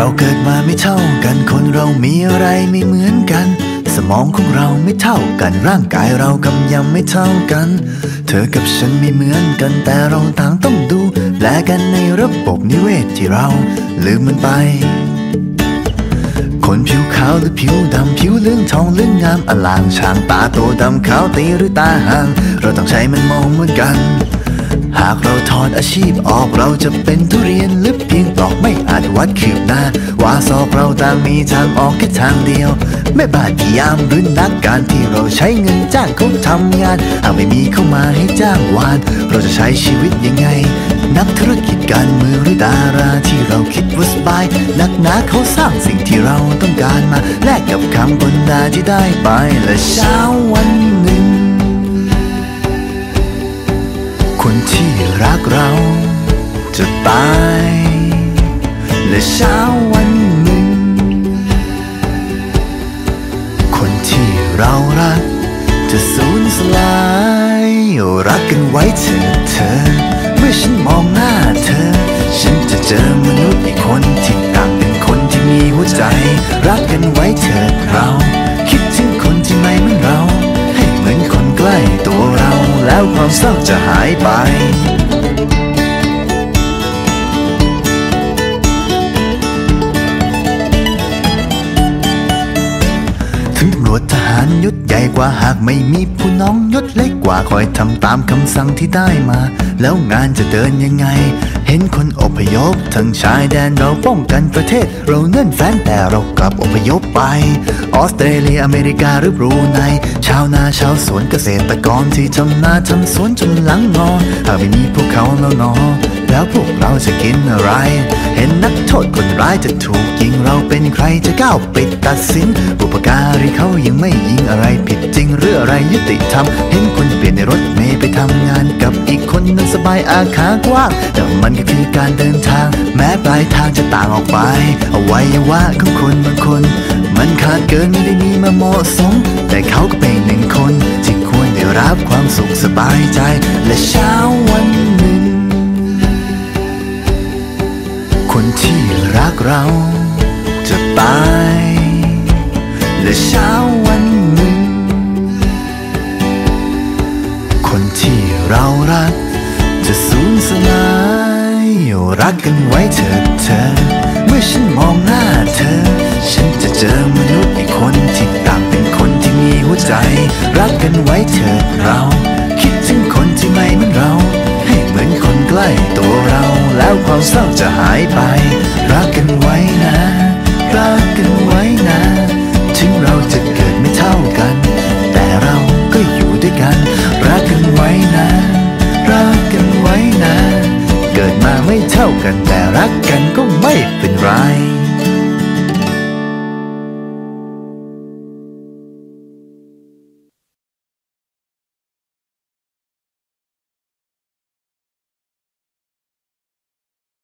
เราเกิดมาไม่เท่ากัน คนเรามีอะไรไม่เหมือนกัน สมองของเราไม่เท่ากัน ร่างกายเรากำยำไม่เท่ากัน เธอกับฉันไม่เหมือนกัน แต่เราต่างต้องดูแลกันในระบบนิเวศที่เราลืมมันไป คนผิวขาวหรือผิวดำผิวเหลืองทองเหลืองงามอลางช่างตาโตดำขาวตีหรือตาห่าง เราต้องใช้มันมองเหมือนกัน หากเรา อดอาชีพออกเราจะเป็นทุเรียนหรือเพียงปลอกไม่อาจวัดคืบหน้า ว่าสอบเราต่างมีทางออกแค่ทางเดียวไม่บาดพิยามหรือนักการที่เราใช้เงินจ้างเขาทำงาน หากไม่มีเข้ามาให้จ้างวาน เราจะใช้ชีวิตยังไง นักธุรกิจการเมืองหรือดาราที่เราคิดว่าสบายนักหนาเขาสร้างสิ่งที่เราต้องการมาแลกกับคำบนดาที่ได้ไปและเช้าวันหนึ่ง จะตาย และเช้าวันหนึ่ง คนที่เรารัก จะสูญสลาย รักกันไว้เถิดเธอ เมื่อฉันมองหน้าเธอ ฉันจะเจอมนุษย์อีกคนที่ต่างเป็นคนที่มีหัวใจ รักกันไว้เถิดเรา คิดถึงคนที่ไม่เหมือนเรา ให้เหมือนคนใกล้ตัวเราแล้วความเศร้าจะหายไป ถึงตำรวจทหารยศใหญ่กว่าหากไม่มีผู้น้องยศเล็กกว่าคอยทำตามคำสั่งที่ได้มา แล้วงานจะเดินยังไง เห็นคนอพยพทั้งชายแดนเราป้องกันประเทศ เราเนื่นแฟนแต่เรากลับอพยพไป ออสเตรเลียอเมริกาหรือบรูไนชาวนาชาวสวนเกษตรกรที่ทำนาทำสวนจนหลังงอหากไม่มีพวกเขาแล้วนอแล้วพวกเราจะกินอะไร เห็นนักโทษคนร้ายจะถูกยิงเราเป็นใครจะก้าวไปตัดสินบุปการีเขายังไม่ยิงอะไรผิดจริงหรืออะไรยุติธรรมเห็นคนเปลี่ยนในรถเมย์ไปทำงาน สบายอาขากว้างแต่มันก็คือการเดินทาง แม้ปลายทางจะต่างออกไปอวัยวะของคนบางคน มันขาดเกินไม่ได้มีมาเหมาะสม แต่เขาก็เป็นหนึ่งคนที่ควรได้รับความสุขสบายใจ และเช้าวันหนึ่ง คนที่รักเราจะตาย และเช้าวัน รักกันไว้เถิดเธอ เมื่อฉันมองหน้าเธอ ฉันจะเจอมนุษย์อีกคนที่ต่างเป็นคนที่มีหัวใจ รักกันไว้เถิดเรา คิดถึงคนที่ไม่เหมือนเรา ให้เหมือนคนใกล้ตัวเรา แล้วความเศร้าจะหายไป รักกันไว้นะ รักกัน เกิดมาไม่เท่ากันแต่รักกันก็